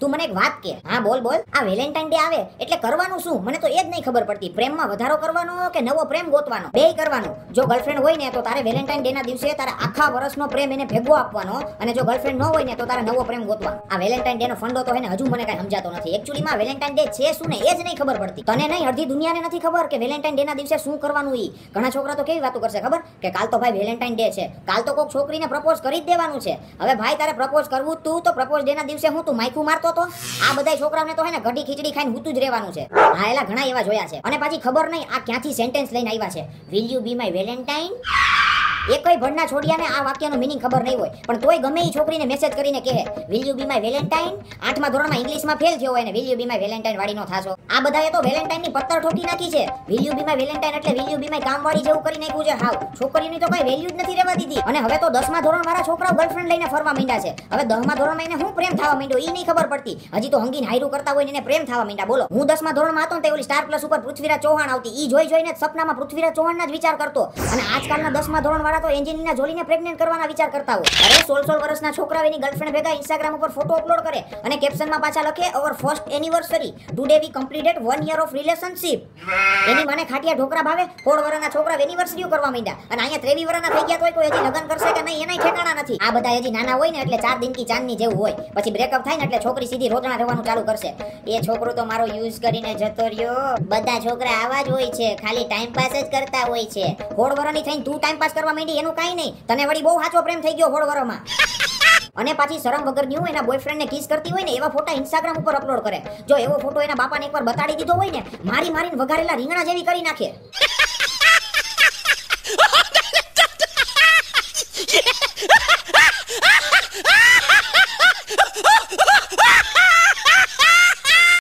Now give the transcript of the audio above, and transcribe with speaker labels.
Speaker 1: તું મને એક વાત કે. હા, બોલ બોલ. આ વેલેન્ટાઇન ડે આવે એટલે કરવાનું શું? મને તો એ જ નહીં ખબર પડતી. પ્રેમમાં વધારો કરવાનો કે નવો પ્રેમ ગોતવાનો? બે કરવાનો. જો ગર્લફ્રેન્ડ હોય ને, તો તારે વેલેન્ટાઇન ડે ના દિવસે તારે આખા વર્ષનો પ્રેમ એને ભેગો આપવાનો અને જો ગર્લફ્રેન્ડ ન હોય ને, તો તારે નવો પ્રેમ ગોતવાનો. આ વેલેન્ટાઇન ડે નો ફંડો તો હજુ મને કઈ સમજાતો નથી. એકચ્યુઅલી માં વેલેન્ટાઇન ડે છે શું ને, એ જ નહીં ખબર પડતી. તને નહીં અડધી દુનિયાને નથી ખબર કે વેલેન્ટાઇન ડે ના દિવસે શું કરવાનું ઈ? ઘણા છોકરા તો કેવી વાતો કરશે, ખબર? કે કાલ તો ભાઈ વેલેન્ટાઇન ડે છે. કાલ તો કોઈક છોકરીને પ્રપોઝ કરી જ દેવાનું છે. હવે ભાઈ, તારે પ્રપોઝ કરવું તું, તો પ્રપોઝ ડે ના દિવસે હું તું માઇકું મારતો તો આ બધા છોકરાઓને તો હે ને ઘડી ખીચડી ખાઈને હૂતું જ રહેવાનું છે. હા એલા ઘણા એવા જોયા છે. અને પાછી ખબર નહીં આ ક્યાંથી સેન્ટેન્સ લઈને આવ્યા છે. Will you be my valentine એકય ભણના છોડિયાને આ વાક્યનો મીનિંગ ખબર નહીં હોય. પણ તોય ગમે એ છોકરીને મેસેજ કરીને કહે will you be my valentine આઠમા ધોરણમાં ઇંગ્લિશમાં ફેલ થયો હોય ને will you be my valentine વાળીનો થાશો. આ બધાએ તો વેલેન્ટાઇનની પત્તર ઠોકી નાખી છે. Will you be my valentine એટલે વિલ યુ બી માય કામવાળી? જેવું કરી નાખ્યું છે. હાવ. છોકરીની તો કઈ વેલ્યુ જ નથી રહેવા દીધી. અને હવે તો દસમા ધોરણ વાળા છોકરાઓ ગર્લફ્રેન્ડ લઈને ફરવા માંડ્યા છે. હવે દસમા ધોરણમાં એને હું પ્રેમ થવા માંડ્યો? એ નહીં ખબર પડતી. હજી તો હંગીન હાયરું કરતા હોય એને પ્રેમ થવા માંડ્યા. બોલો. હું દસમા ધોરણમાં હતો ને તે ઓલી સ્ટાર પ્લસ ઉપર પૃથ્વીરાજ ચૌહાણ આવતી. એ જોઈ જોઈને સપનામાં પૃથ્વીરાજ ચૌહાણના જ વિચાર કરતો. અને આજકાલના દસમા ધોરણ વાળા તો એન્જિનિયરના જોલીને પ્રેગ્નેન્ટ કરવાના વિચાર કરતા હોય. અરે સોળ સોળ વર્ષના છોકરાઓ એની ગર્લફ્રેન્ડ ભેગા ઇન્સ્ટાગ્રામ ઉપર ફોટો અપલોડ કરે અને કેપ્શનમાં પાછા લખે our first anniversary today we completed one year of relationship એની મને ખાટિયા ઢોકરા ભાવે. સોળ વર્ષના છોકરા એનિવર્સરીઓ કરવા માંડ્યા. અને અહીંયા ત્રેવી વર્ષના થઈ ગયા કોઈ હજી લગ્ન કરશે કે નહીં, એનાય ઠેકાણા નથી. આ બધા હજી નાના હોય ને એટલે ચાર દિનકી ચાંદની જેવું હોય. પછી બ્રેકઅપ થાય ને એટલે છોકરી સીધી રોતણા રહેવાનું ચાલુ કરશે. એ છોકરો તો મારો યુઝ કરીને જતો રહ્યો. બધા છોકરા આવા જ હોય છે. ખાલી ટાઈમ પાસ જ કરતા હોય છે. સોળ વર્ષની થઈને તું ટાઈમ પાસ કરવા માંડી એનું કાંઈ નહીં. તને વળી બહુ સાચો પ્રેમ થઈ ગયો હોળ અને પાછી શરમ વગરની હોય એના બોયફ્રેન્ડને કિસ કરતી હોય ને, એવા ફોટા ઇન્સ્ટાગ્રામ ઉપર અપલોડ કરે. જો એવો ફોટો એના બાપાને એકવાર બતાડી દીધો હોય ને, મારી મારીને વઘારેલા રીંગણા જેવી કરી નાખે.